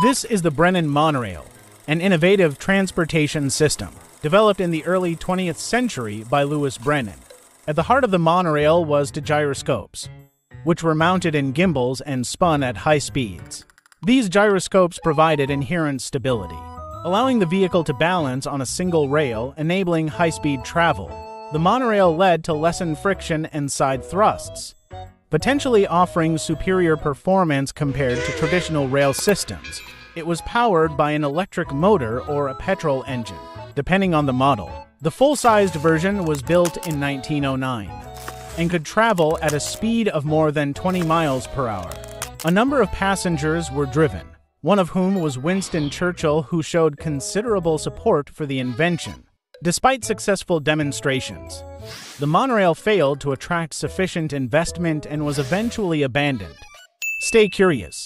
This is the Brennan Monorail, an innovative transportation system developed in the early 20th century by Louis Brennan. At the heart of the monorail was the gyroscopes, which were mounted in gimbals and spun at high speeds. These gyroscopes provided inherent stability, allowing the vehicle to balance on a single rail, enabling high speed travel. The monorail led to lessened friction and side thrusts, potentially offering superior performance compared to traditional rail systems. It was powered by an electric motor or a petrol engine, depending on the model. The full sized version was built in 1909 and could travel at a speed of more than 20 miles per hour. A number of passengers were driven, one of whom was Winston Churchill, who showed considerable support for the invention. Despite successful demonstrations, the monorail failed to attract sufficient investment and was eventually abandoned. Stay curious.